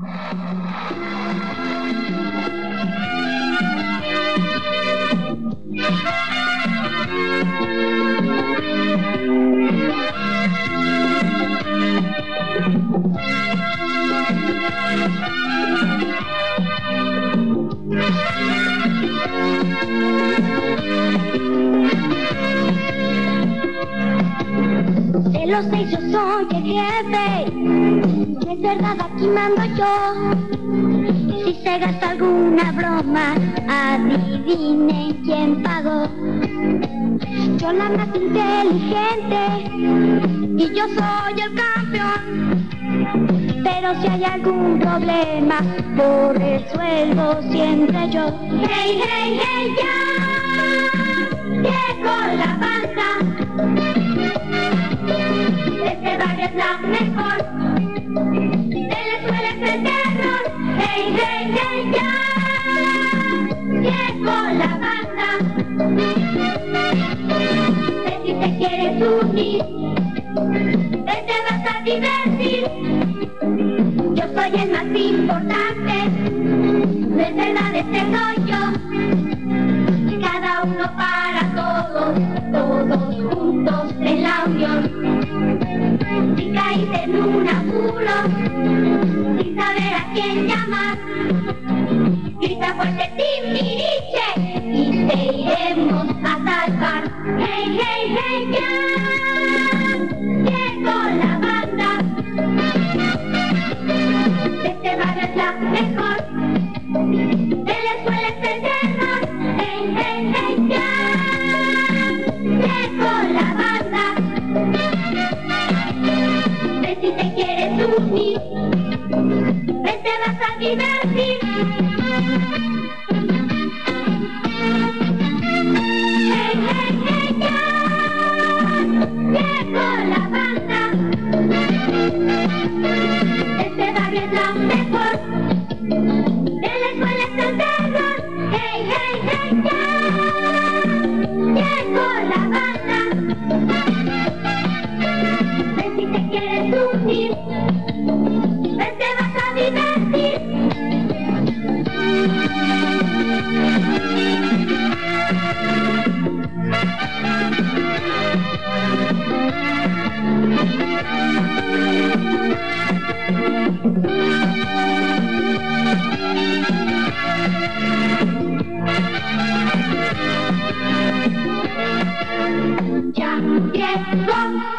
Thank you. Los seis yo soy el jefe, es verdad aquí mando yo. Si se gasta alguna broma, adivinen quién pagó. Yo la más inteligente y yo soy el campeón. Pero si hay algún problema, por resuelvo siempre yo. Hey, hey, hey, ya, para todos, todos juntos en la unión. En un sin saber a quién llamar, grita fuerte Timbiriche y te iremos a salvar. Hey, hey, hey, ya, unir. Ve te vas a divertir. Hey, hey, hey, ya. Llegó la banda. Este barrio es la mejor. De la escuela es el terror. Hey, hey, hey, ya. Llegó la banda. Ven si te quieres unir. Ya llegó Timbiriche,